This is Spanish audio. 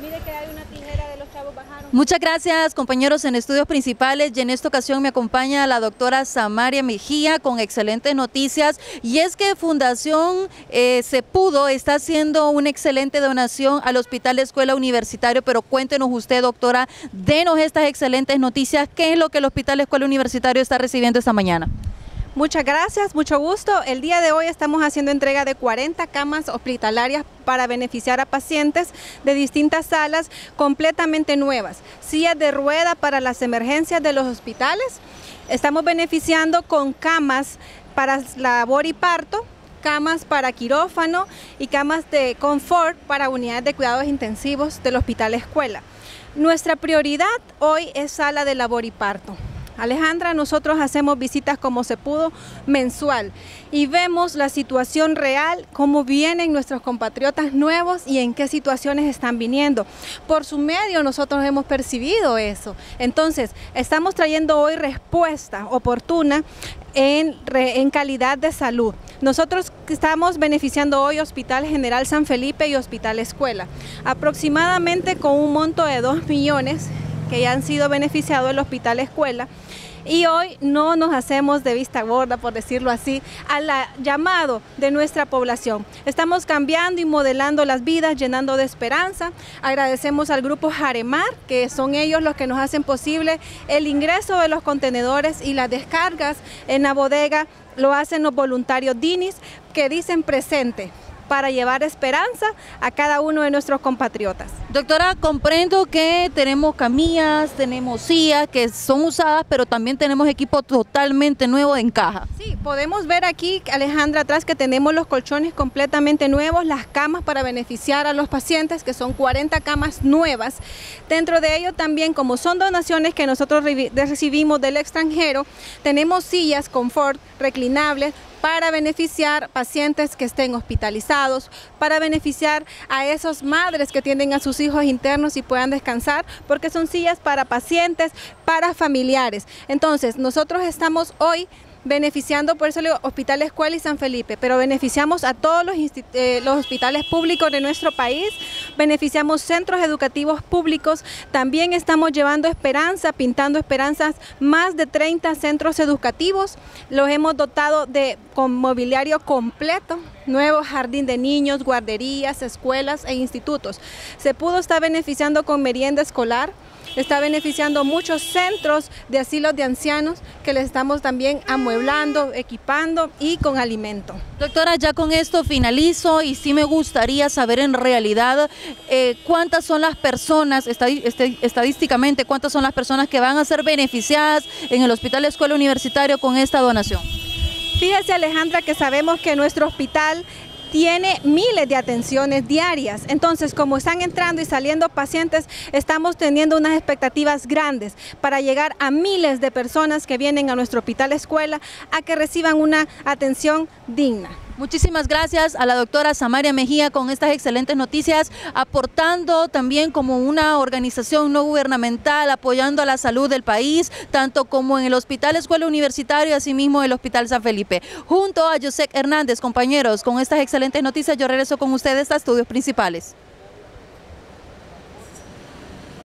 Mire que hay una tijera de los chavos. Muchas gracias compañeros en estudios principales y en esta ocasión me acompaña la doctora Samaria Mejía con excelentes noticias y es que Fundación eh, Se Pudo está haciendo una excelente donación al Hospital Escuela Universitario, pero cuéntenos usted doctora, denos estas excelentes noticias, ¿qué es lo que el Hospital Escuela Universitario está recibiendo esta mañana? Muchas gracias, mucho gusto. El día de hoy estamos haciendo entrega de 40 camas hospitalarias para beneficiar a pacientes de distintas salas completamente nuevas. Sillas de rueda para las emergencias de los hospitales. Estamos beneficiando con camas para labor y parto, camas para quirófano y camas de confort para unidades de cuidados intensivos del Hospital Escuela. Nuestra prioridad hoy es sala de labor y parto. Alejandra, nosotros hacemos visitas como se pudo mensual y vemos la situación real, cómo vienen nuestros compatriotas nuevos y en qué situaciones están viniendo. Por su medio nosotros hemos percibido eso. Entonces, estamos trayendo hoy respuesta oportuna en, en, calidad de salud. Nosotros estamos beneficiando hoy Hospital General San Felipe y Hospital Escuela, aproximadamente con un monto de 2 millones que ya han sido beneficiados el Hospital Escuela y hoy no nos hacemos de vista gorda, por decirlo así, al llamado de nuestra población. Estamos cambiando y modelando las vidas, llenando de esperanza. Agradecemos al grupo Jaremar, que son ellos los que nos hacen posible el ingreso de los contenedores y las descargas en la bodega. Lo hacen los voluntarios DINIS que dicen presente para llevar esperanza a cada uno de nuestros compatriotas. Doctora, comprendo que tenemos camillas, tenemos sillas que son usadas, pero también tenemos equipo totalmente nuevo en caja. Sí, podemos ver aquí, Alejandra, atrás que tenemos los colchones completamente nuevos, las camas para beneficiar a los pacientes, que son 40 camas nuevas. Dentro de ello también, como son donaciones que nosotros recibimos del extranjero, tenemos sillas confort reclinables para beneficiar pacientes que estén hospitalizados, para beneficiar a esas madres que tienen a sus hijos internos y puedan descansar, porque son sillas para pacientes, para familiares. Entonces, nosotros estamos hoy beneficiando, por eso le digo, Hospital Escuela y San Felipe, pero beneficiamos a todos los, eh, los hospitales públicos de nuestro país, beneficiamos centros educativos públicos, también estamos llevando esperanza, pintando esperanzas, más de 30 centros educativos, los hemos dotado de con mobiliario completo, nuevo jardín de niños, guarderías, escuelas e institutos. Se pudo estar beneficiando con merienda escolar, está beneficiando muchos centros de asilos de ancianos que les estamos también amueblando, equipando y con alimento. Doctora, ya con esto finalizo y sí me gustaría saber en realidad eh, cuántas son las personas, este, estadísticamente, cuántas son las personas que van a ser beneficiadas en el Hospital Escuela Universitario con esta donación. Fíjese Alejandra que sabemos que nuestro hospital tiene miles de atenciones diarias. Entonces, como están entrando y saliendo pacientes, estamos teniendo unas expectativas grandes para llegar a miles de personas que vienen a nuestro hospital escuela a que reciban una atención digna. Muchísimas gracias a la doctora Samaria Mejía con estas excelentes noticias, aportando también como una organización no gubernamental, apoyando a la salud del país, tanto como en el Hospital Escuela Universitario asimismo el Hospital San Felipe. Junto a José Hernández, compañeros, con estas excelentes noticias yo regreso con ustedes a estudios principales.